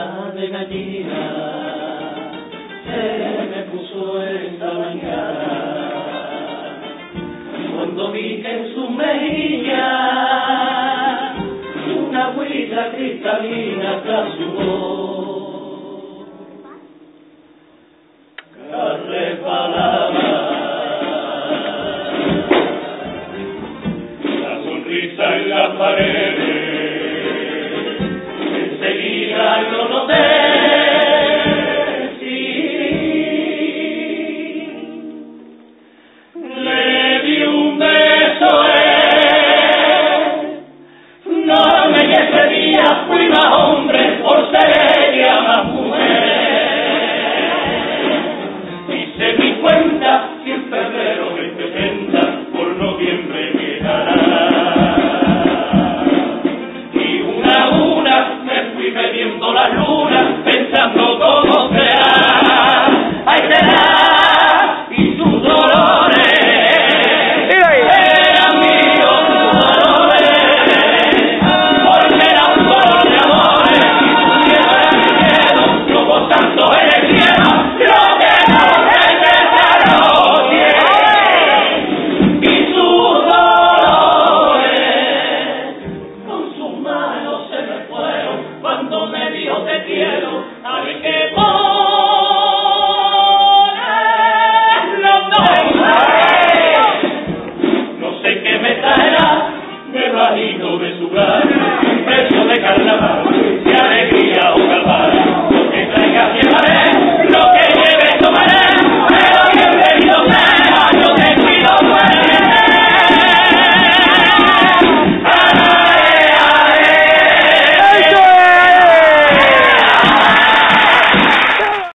la negativa se me puso esta mañana. Y cuando vi que en su mejilla una huella cristalina trasudó carre palabra la sonrisa en la pared I don't know. Brasil!